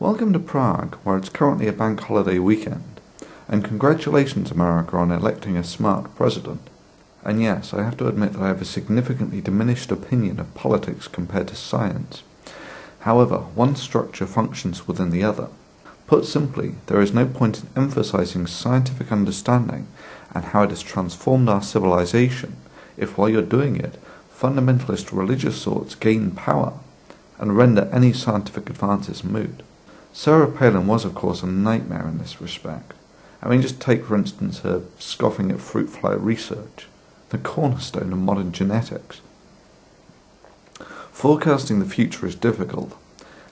Welcome to Prague, where it's currently a bank holiday weekend, and congratulations, America, on electing a smart president. And yes, I have to admit that I have a significantly diminished opinion of politics compared to science. However, one structure functions within the other. Put simply, there is no point in emphasizing scientific understanding and how it has transformed our civilization if, while you're doing it, fundamentalist religious sorts gain power and render any scientific advances moot. Sarah Palin was, of course, a nightmare in this respect. I mean, just take, for instance, her scoffing at fruit fly research, the cornerstone of modern genetics. Forecasting the future is difficult.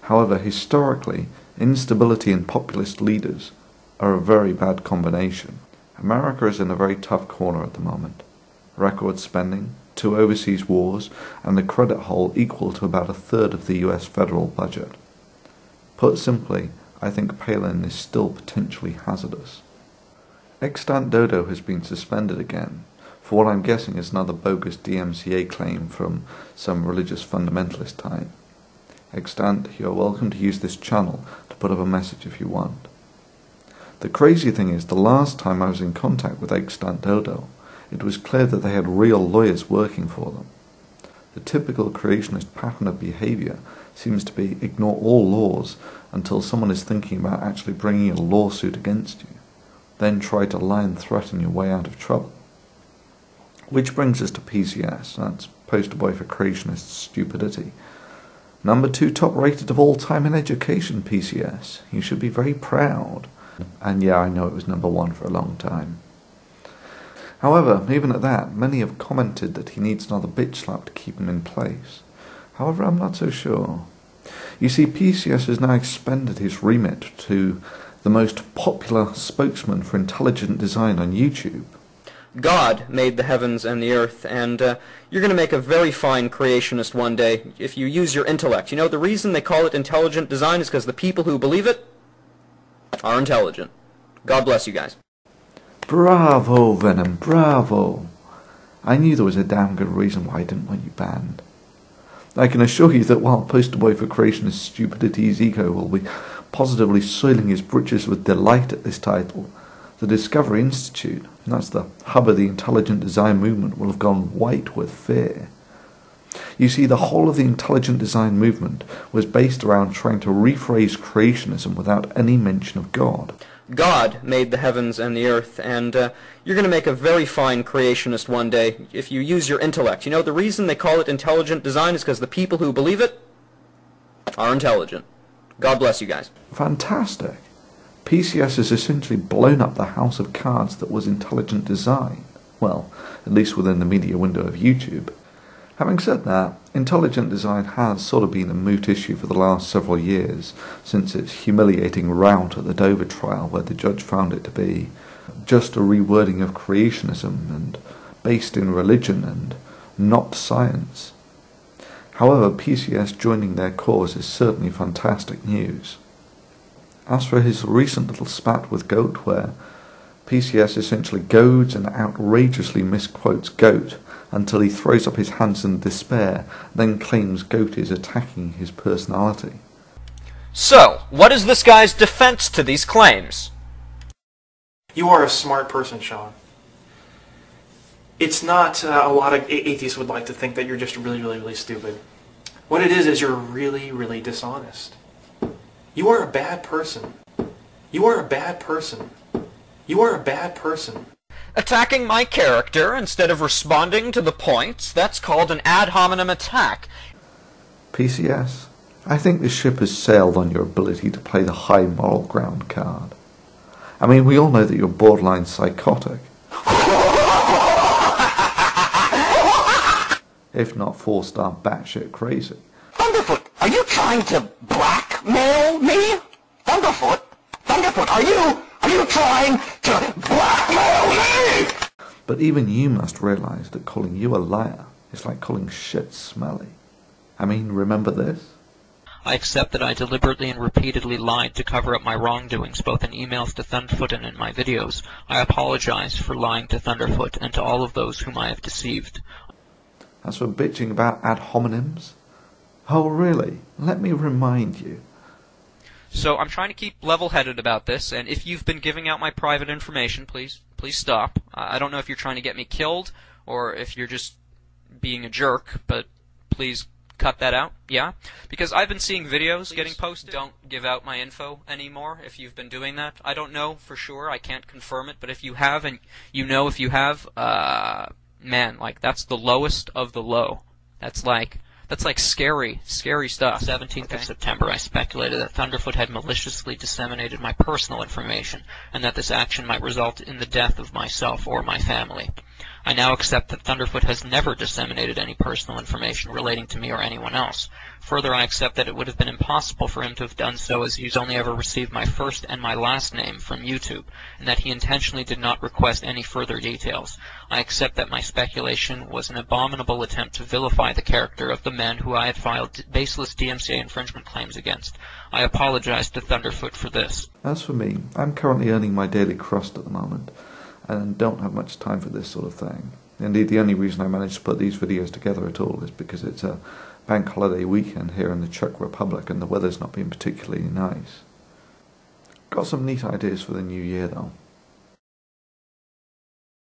However, historically, instability and populist leaders are a very bad combination. America is in a very tough corner at the moment. Record spending, two overseas wars, and a credit hole equal to about a third of the US federal budget. Put simply, I think Palin is still potentially hazardous. Extant Dodo has been suspended again for what I'm guessing is another bogus DMCA claim from some religious fundamentalist type. Extant, you are welcome to use this channel to put up a message if you want. The crazy thing is, the last time I was in contact with Extant Dodo, it was clear that they had real lawyers working for them. The typical creationist pattern of behavior seems to be ignore all laws until someone is thinking about actually bringing a lawsuit against you, then try to lie and threaten your way out of trouble. Which brings us to PCS, that's Poster Boy for Creationist Stupidity. Number two top rated of all time in education, PCS. You should be very proud. And yeah, I know it was number one for a long time. However, even at that, many have commented that he needs another bitch slap to keep him in place. However, I'm not so sure. You see, PCS has now expanded his remit to the most popular spokesman for intelligent design on YouTube. God made the heavens and the earth, and uh, you're going to make a very fine creationist one day if you use your intellect. You know, the reason they call it intelligent design is because the people who believe it are intelligent. God bless you guys. Bravo, Venom, bravo. I knew there was a damn good reason why I didn't want you banned. I can assure you that while Poster Boy for Creationist Stupidity's ego will be positively soiling his breeches with delight at this title, the Discovery Institute, that's the hub of the intelligent design movement, will have gone white with fear. You see, the whole of the intelligent design movement was based around trying to rephrase creationism without any mention of God. God made the heavens and the earth, and uh, you're going to make a very fine creationist one day if you use your intellect. You know, the reason they call it intelligent design is because the people who believe it are intelligent. God bless you guys. Fantastic. PCS has essentially blown up the house of cards that was intelligent design. Well, at least within the media window of YouTube. Having said that, intelligent design has sort of been a moot issue for the last several years, since its humiliating rout at the Dover trial, where the judge found it to be just a rewording of creationism and based in religion and not science. However, PCS joining their cause is certainly fantastic news. As for his recent little spat with Goat, where PCS essentially goads and outrageously misquotes Goat until he throws up his hands in despair, then claims Goat is attacking his personality. So, what is this guy's defense to these claims? You are a smart person, Sean. It's not uh, a lot of atheists would like to think that you're just really, really, really stupid. What it is is you're really, really dishonest. You are a bad person. You are a bad person. You are a bad person. Attacking my character instead of responding to the points, that's called an ad hominem attack. PCS, I think the ship has sailed on your ability to play the high moral ground card. I mean, we all know that you're borderline psychotic. if not four-star batshit crazy. Thunderfoot, are you trying to blackmail me? Thunderfoot, Thunderfoot, are you, are you trying to blackmail me? But even you must realize that calling you a liar is like calling shit smelly. I mean, remember this? I accept that I deliberately and repeatedly lied to cover up my wrongdoings, both in emails to Thunderfoot and in my videos. I apologize for lying to Thunderfoot and to all of those whom I have deceived. As for bitching about ad hominems, oh really? Let me remind you. So I'm trying to keep level-headed about this, and if you've been giving out my private information, please, please stop. I don't know if you're trying to get me killed or if you're just being a jerk, but please cut that out. Yeah, because I've been seeing videos getting posted. Don't give out my info anymore. If you've been doing that, I don't know for sure. I can't confirm it, but if you have, and you know if you have, uh, man, like that's the lowest of the low. That's like that's like scary, scary stuff. 17th of September, I speculated that Thunderfoot had maliciously disseminated my personal information, and that this action might result in the death of myself or my family. I now accept that Thunderfoot has never disseminated any personal information relating to me or anyone else. Further, I accept that it would have been impossible for him to have done so as he's only ever received my first and my last name from YouTube, and that he intentionally did not request any further details. I accept that my speculation was an abominable attempt to vilify the character of the man who I had filed baseless DMCA infringement claims against. I apologize to Thunderfoot for this. As for me, I'm currently earning my daily crust at the moment, and don't have much time for this sort of thing. Indeed, the only reason I managed to put these videos together at all is because it's a bank holiday weekend here in the Czech Republic and the weather's not been particularly nice. Got some neat ideas for the new year though.